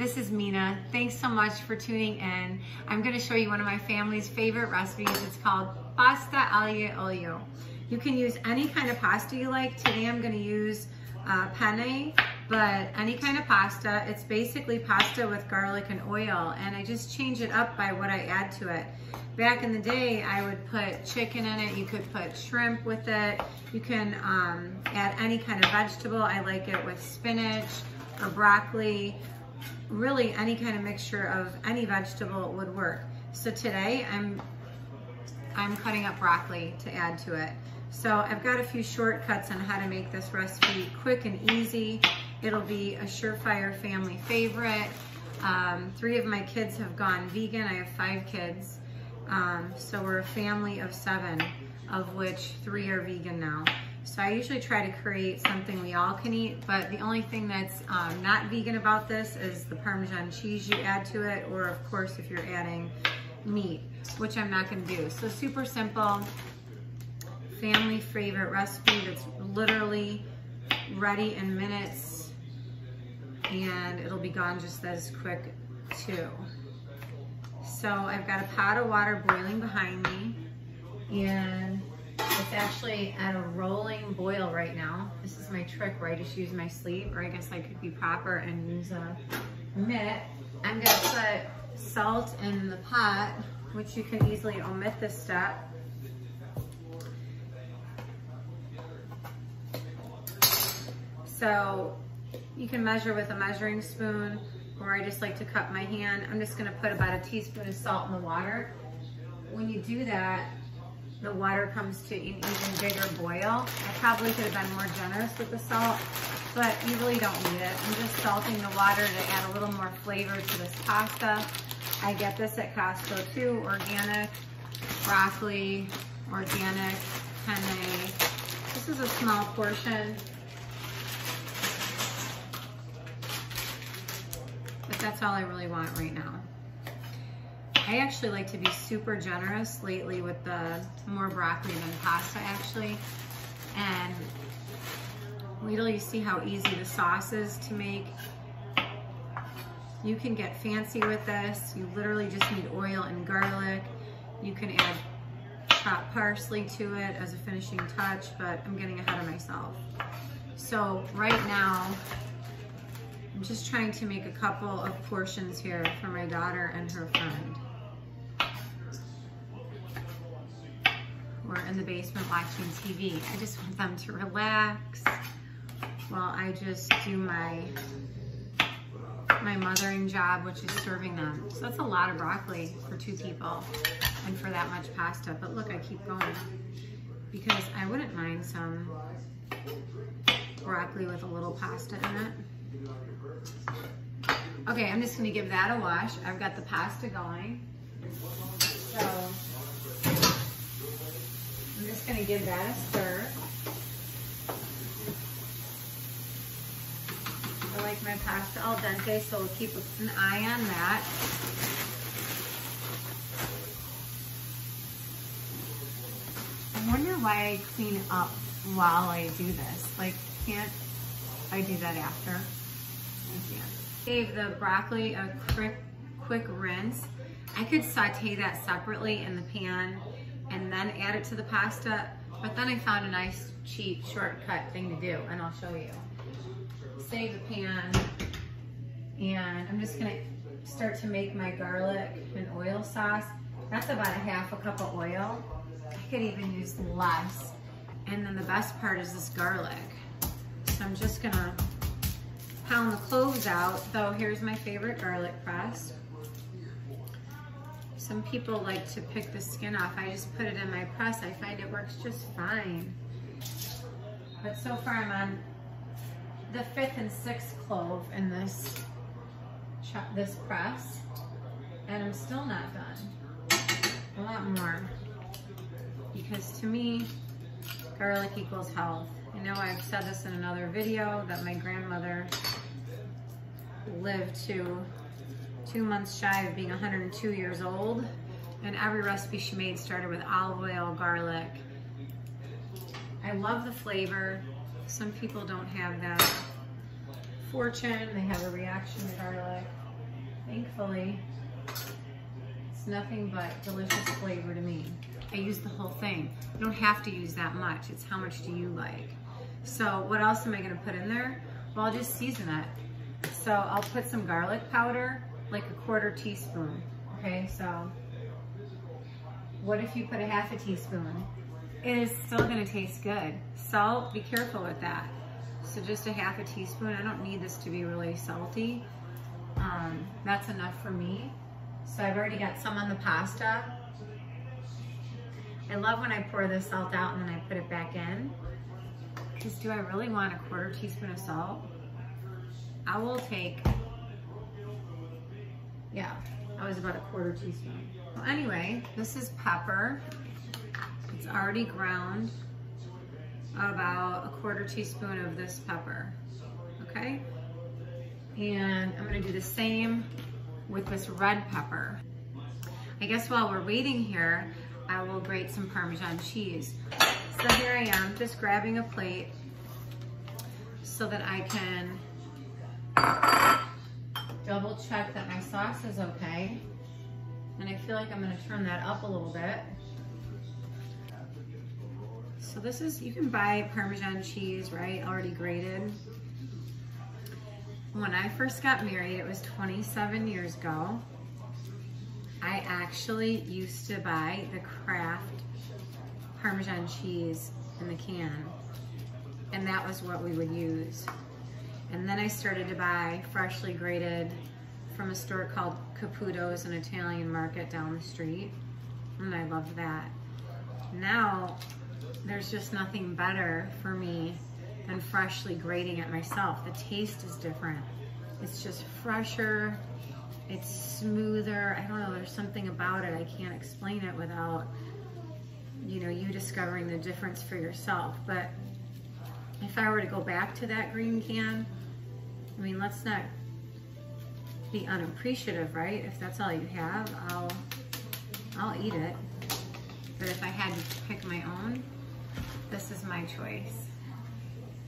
this is Mina. Thanks so much for tuning in. I'm gonna show you one of my family's favorite recipes. It's called pasta aglio olio. You can use any kind of pasta you like. Today I'm gonna use uh, penne, but any kind of pasta. It's basically pasta with garlic and oil, and I just change it up by what I add to it. Back in the day, I would put chicken in it. You could put shrimp with it. You can um, add any kind of vegetable. I like it with spinach or broccoli. Really, any kind of mixture of any vegetable would work. So today, I'm I'm cutting up broccoli to add to it. So I've got a few shortcuts on how to make this recipe quick and easy. It'll be a surefire family favorite. Um, three of my kids have gone vegan. I have five kids. Um, so we're a family of seven, of which three are vegan now. So I usually try to create something we all can eat, but the only thing that's um, not vegan about this is the Parmesan cheese you add to it, or of course if you're adding meat, which I'm not gonna do. So super simple, family favorite recipe that's literally ready in minutes and it'll be gone just as quick too. So I've got a pot of water boiling behind me and it's actually at a rolling boil right now. This is my trick where I just use my sleeve or I guess I could be proper and use a mitt. I'm gonna put salt in the pot, which you can easily omit this step So you can measure with a measuring spoon or I just like to cut my hand. I'm just gonna put about a teaspoon of salt in the water. When you do that, the water comes to an even bigger boil. I probably could have been more generous with the salt, but you really don't need it. I'm just salting the water to add a little more flavor to this pasta. I get this at Costco too, organic, broccoli, organic, penne. This is a small portion. But that's all I really want right now. I actually like to be super generous lately with the more broccoli than pasta actually. And wait till you see how easy the sauce is to make. You can get fancy with this. You literally just need oil and garlic. You can add chopped parsley to it as a finishing touch, but I'm getting ahead of myself. So right now, I'm just trying to make a couple of portions here for my daughter and her friend. We're in the basement watching TV. I just want them to relax while I just do my my mothering job, which is serving them. So that's a lot of broccoli for two people and for that much pasta. But look, I keep going because I wouldn't mind some broccoli with a little pasta in it. Okay, I'm just gonna give that a wash. I've got the pasta going. So, I'm just gonna give that a stir. I like my pasta al dente, so we'll keep an eye on that. I wonder why I clean up while I do this. Like, can't I do that after? i Gave the broccoli a quick, quick rinse. I could saute that separately in the pan and then add it to the pasta, but then I found a nice, cheap, shortcut thing to do, and I'll show you. Save the pan, and I'm just gonna start to make my garlic and oil sauce. That's about a half a cup of oil. I could even use less. And then the best part is this garlic. So I'm just gonna pound the cloves out. So here's my favorite garlic press. Some people like to pick the skin off. I just put it in my press. I find it works just fine. But so far I'm on the fifth and sixth clove in this this press. And I'm still not done. A lot more. Because to me, garlic equals health. I know I've said this in another video that my grandmother lived to two months shy of being 102 years old. And every recipe she made started with olive oil, garlic. I love the flavor. Some people don't have that fortune. They have a reaction to garlic. Thankfully, it's nothing but delicious flavor to me. I use the whole thing. You don't have to use that much. It's how much do you like. So what else am I gonna put in there? Well, I'll just season it. So I'll put some garlic powder, like a quarter teaspoon. Okay, so what if you put a half a teaspoon? It is still gonna taste good. Salt, be careful with that. So just a half a teaspoon. I don't need this to be really salty. Um, that's enough for me. So I've already got some on the pasta. I love when I pour the salt out and then I put it back in. Because do I really want a quarter teaspoon of salt? I will take, yeah, that was about a quarter teaspoon. Well, anyway, this is pepper. It's already ground. About a quarter teaspoon of this pepper, okay? And I'm gonna do the same with this red pepper. I guess while we're waiting here, I will grate some Parmesan cheese. So here I am, just grabbing a plate so that I can double check that my sauce is okay. And I feel like I'm gonna turn that up a little bit. So this is, you can buy Parmesan cheese, right, already grated. When I first got married, it was 27 years ago. I actually used to buy the Kraft Parmesan cheese in the can. And that was what we would use. And then I started to buy freshly grated from a store called Caputo's, an Italian market down the street. And I loved that. Now, there's just nothing better for me than freshly grating it myself. The taste is different. It's just fresher, it's smoother. I don't know, there's something about it. I can't explain it without, you know, you discovering the difference for yourself. But if I were to go back to that green can, I mean, let's not be unappreciative, right? If that's all you have, I'll, I'll eat it. But if I had to pick my own, this is my choice.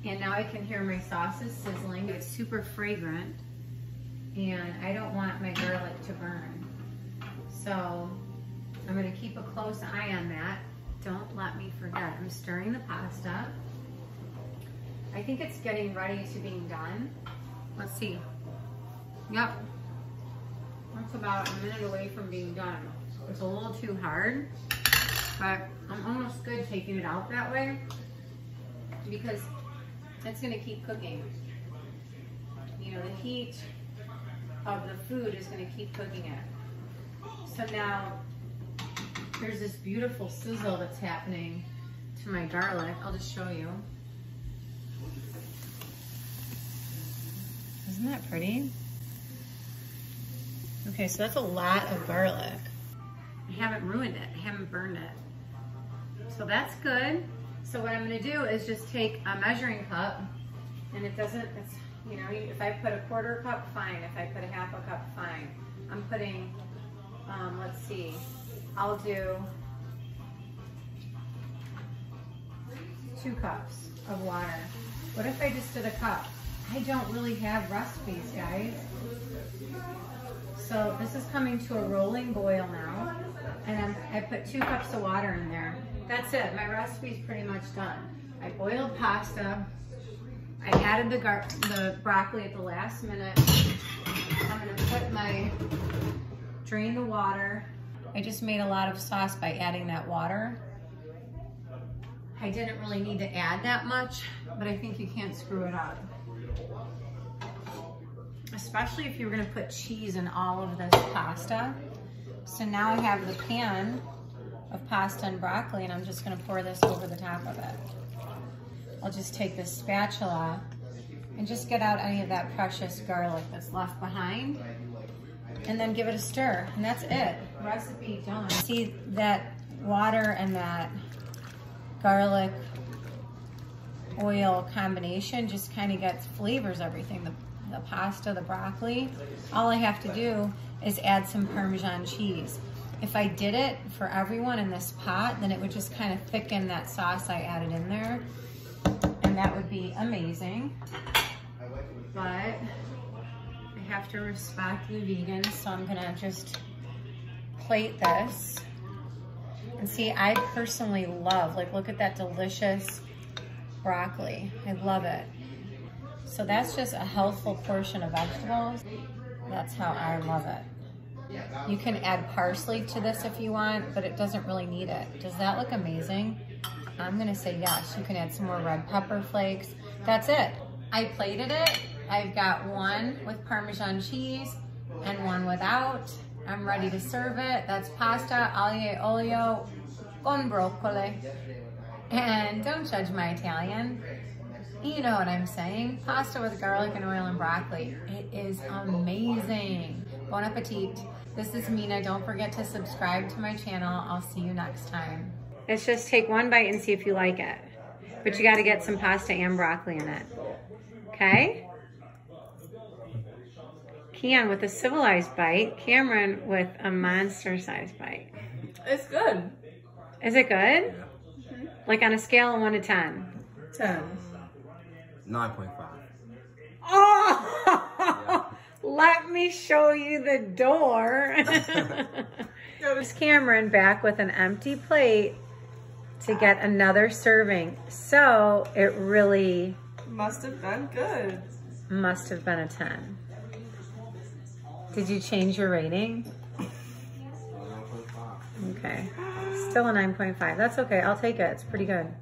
And now I can hear my sauces sizzling. It's super fragrant and I don't want my garlic to burn. So I'm gonna keep a close eye on that. Don't let me forget. I'm stirring the pasta. I think it's getting ready to being done. Let's see. Yep. That's about a minute away from being done. It's a little too hard, but I'm almost good taking it out that way because it's gonna keep cooking. You know, the heat of the food is gonna keep cooking it. So now there's this beautiful sizzle that's happening to my garlic. I'll just show you. Isn't that pretty? Okay, so that's a lot of garlic. I haven't ruined it, I haven't burned it. So that's good. So what I'm gonna do is just take a measuring cup and it doesn't, it's, you know, if I put a quarter cup, fine. If I put a half a cup, fine. I'm putting, um, let's see, I'll do two cups of water. What if I just did a cup? I don't really have recipes, guys. So this is coming to a rolling boil now. And I'm, I put two cups of water in there. That's it, my recipe's pretty much done. I boiled pasta. I added the, the broccoli at the last minute. I'm gonna put my, drain the water. I just made a lot of sauce by adding that water. I didn't really need to add that much, but I think you can't screw it up especially if you're gonna put cheese in all of this pasta. So now I have the pan of pasta and broccoli and I'm just gonna pour this over the top of it. I'll just take this spatula and just get out any of that precious garlic that's left behind and then give it a stir and that's it. Recipe done. See that water and that garlic oil combination just kind of gets flavors everything. The the pasta, the broccoli, all I have to do is add some Parmesan cheese. If I did it for everyone in this pot, then it would just kind of thicken that sauce I added in there. And that would be amazing. But I have to respect the vegans, so I'm gonna just plate this. And see, I personally love, like look at that delicious broccoli. I love it. So that's just a healthful portion of vegetables. That's how I love it. You can add parsley to this if you want, but it doesn't really need it. Does that look amazing? I'm gonna say yes. You can add some more red pepper flakes. That's it. I plated it. I've got one with Parmesan cheese and one without. I'm ready to serve it. That's pasta aglio olio con broccoli. And don't judge my Italian. You know what I'm saying. Pasta with garlic and oil and broccoli. It is amazing. Bon appetit. This is Mina. Don't forget to subscribe to my channel. I'll see you next time. Let's just take one bite and see if you like it. But you got to get some pasta and broccoli in it. Okay? Keon with a civilized bite. Cameron with a monster-sized bite. It's good. Is it good? Like on a scale of 1 to 10? 10. 9.5. Oh! Ah! Let me show you the door. There's Cameron back with an empty plate to get another serving. So it really Must have been good. must have been a 10. Did you change your rating? Okay. Still a 9.5. That's okay. I'll take it. It's pretty good.